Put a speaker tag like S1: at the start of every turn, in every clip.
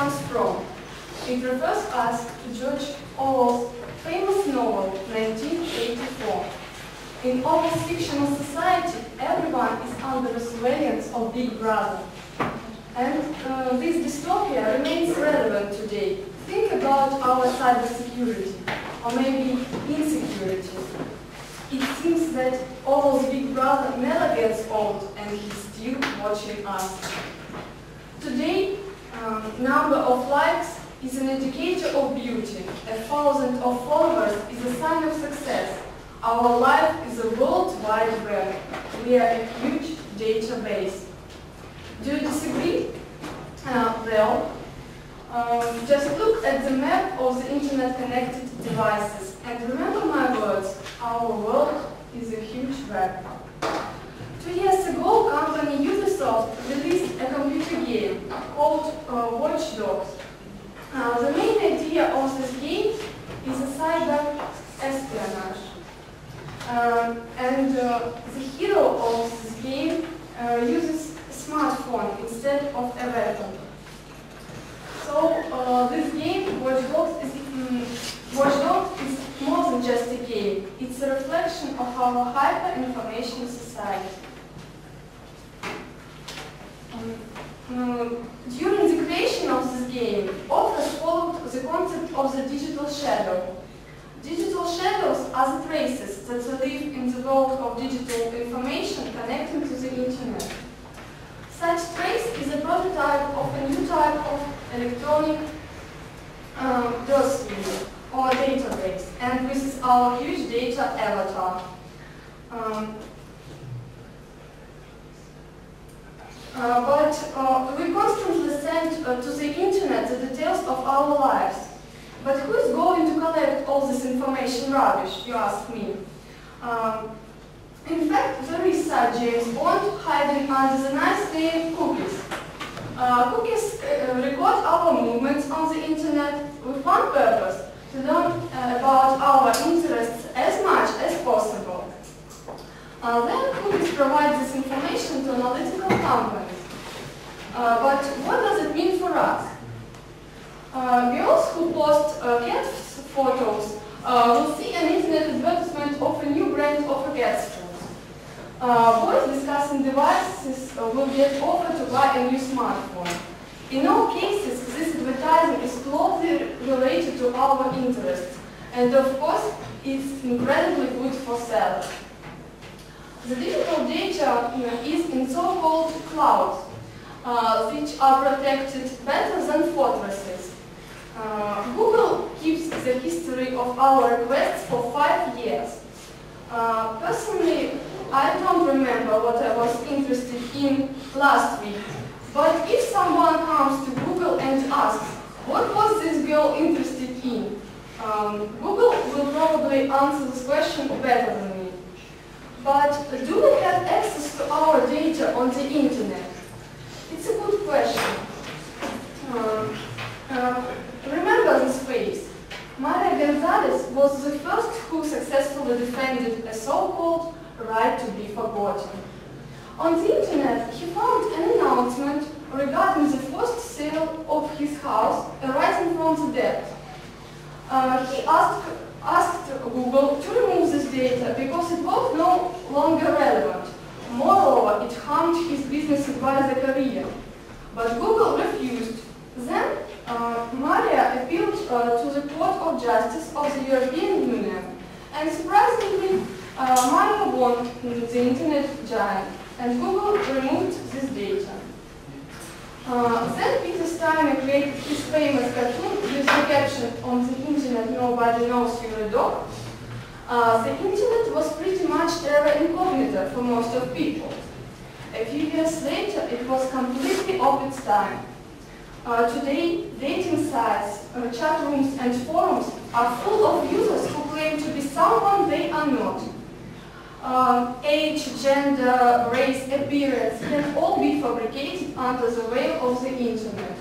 S1: comes from. It refers us to George Orwell's famous novel, 1984. In Orwell's fictional society, everyone is under the surveillance of Big Brother. And uh, this dystopia remains relevant today. Think about our cybersecurity, or maybe insecurity. It seems that Orwell's Big Brother never gets old, and he's still watching us. Today, um, number of likes is an indicator of beauty. A thousand of followers is a sign of success. Our life is a worldwide web. We are a huge database. Do you disagree? Uh, well, um, just look at the map of the internet connected devices and remember my words, our world is a huge web. Two years ago, company Ubisoft released a computer game called uh, Watch Dogs. Uh, the main idea of this game is a cyber espionage. Um, and uh, the hero of this game uh, uses a smartphone instead of a weapon. So uh, this game, Watch Dogs, is, um, Watch Dogs is more than just a game. It's a reflection of our hyper-information society. During the creation of this game, authors followed the concept of the digital shadow. Digital shadows are the traces that live in the world of digital information connecting to the internet. Such trace is a prototype of a new type of electronic um, dossier or database, and this is our huge data avatar. Um, uh, but uh, we constantly send uh, to the internet the details of our lives. But who is going to collect all this information rubbish, you ask me? Um, in fact, there is such James Bond hiding under the nice name cookies. Uh, cookies uh, record our movements on the internet with one purpose, to learn uh, about our interests as much as possible. Uh, then cookies provide this information to analytical companies. Uh, but what does it mean for us? Uh, girls who post uh, cat photos uh, will see an internet advertisement of a new brand of a cat food. Uh, boys discussing devices will get offered to buy a new smartphone. In all cases, this advertising is closely related to our interests, and of course, it's incredibly good for sellers. The digital data is in so-called clouds, which are protected better than fortresses. Uh, Google keeps the history of our requests for five years. Uh, personally, I don't remember what I was interested in last week. But if someone comes to Google and asks, what was this girl interested in? Um, Google will probably answer this question better than me. But do we have access to our data on the internet? Question. Um, uh, remember this phrase. Maria Gonzalez was the first who successfully defended a so-called right to be forgotten. On the internet, he found an announcement regarding the forced sale of his house arising from the debt. Uh, he asked, asked Google to remove this data because it was no longer relevant. Moreover, it harmed his business advisor career. But Google refused. Then uh, Maria appealed uh, to the Court of Justice of the European Union. And surprisingly, uh, Maria won the internet giant, and Google removed this data. Uh, then Peter Steiner created his famous cartoon with the caption, on the internet nobody knows you're a dog. Uh, the internet was pretty much terra incognita for most of people. A few years later, it was completely of its time. Uh, today, dating sites, uh, chat rooms, and forums are full of users who claim to be someone they are not. Uh, age, gender, race, appearance can all be fabricated under the veil of the internet.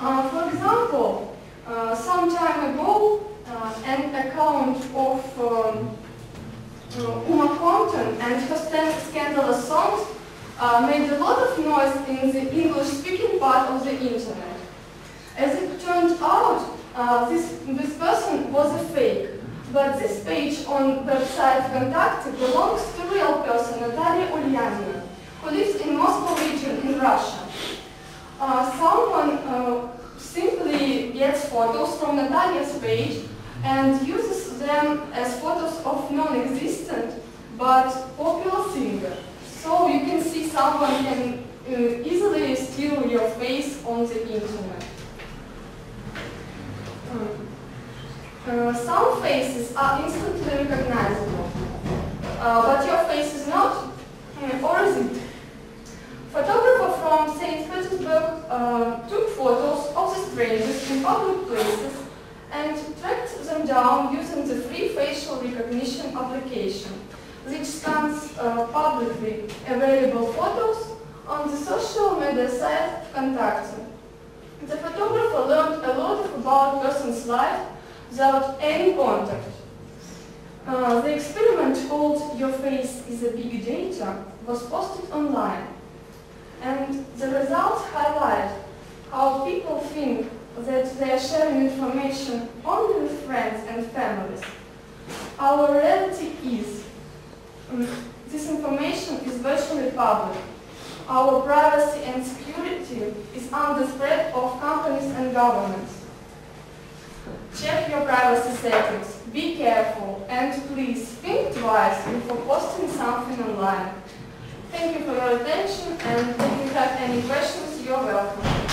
S1: Uh, for example, uh, some time ago, uh, an account of um, Uma Compton and her scandalous songs uh, made a lot of noise in the English-speaking part of the internet. As it turned out, uh, this, this person was a fake. But this page on website Vkontakte belongs to real person Natalia Ulyanina, who lives in Moscow region in Russia. Uh, someone uh, simply gets photos from Natalia's page and uses them as photos of non-existent but popular singer. So you can see someone can uh, easily steal your face on the internet. Um, uh, some faces are instantly recognizable, uh, but your face is not, uh, or is it? Photographer from St. Petersburg uh, took photos of the strangers in public places and tracked them down recognition application, which scans uh, publicly available photos on the social media site Vkontakte. The photographer learned a lot about person's life without any contact. Uh, the experiment called Your Face is a Big Data was posted online. And the results highlight how people think that they are sharing information only with friends and families. Our reality is mm, this information is virtually public. Our privacy and security is under threat of companies and governments. Check your privacy settings, be careful, and please think twice before posting something online. Thank you for your attention, and if you have any questions, you're welcome.